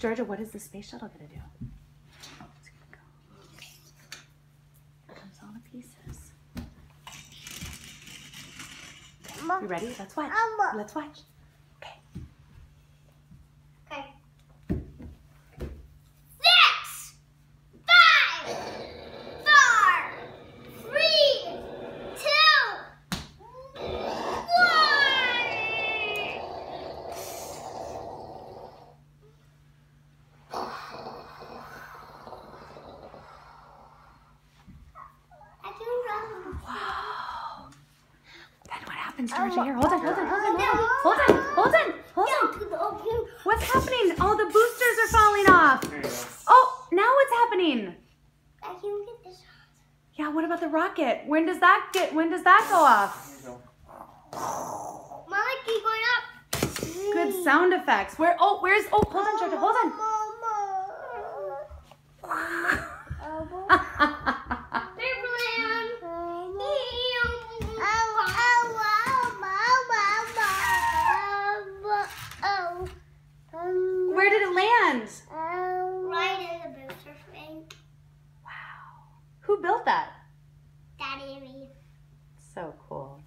Georgia, what is the space shuttle gonna do? It's gonna go. Here comes all the pieces. You ready? Let's watch. Let's watch. Then what Georgia? Um, Here, hold on, hold on, hold on, hold on, oh, hold on, hold on, hold on. Oh, what's happening? Oh, the boosters are falling off. There you go. Oh, now what's happening? I can get this. Yeah, what about the rocket? When does that get? When does that go off? There. Mama, keep going up. Good sound effects. Where? Oh, where's? Oh, hold on, Georgia, hold on. Oh, that? Daddy and me. So cool.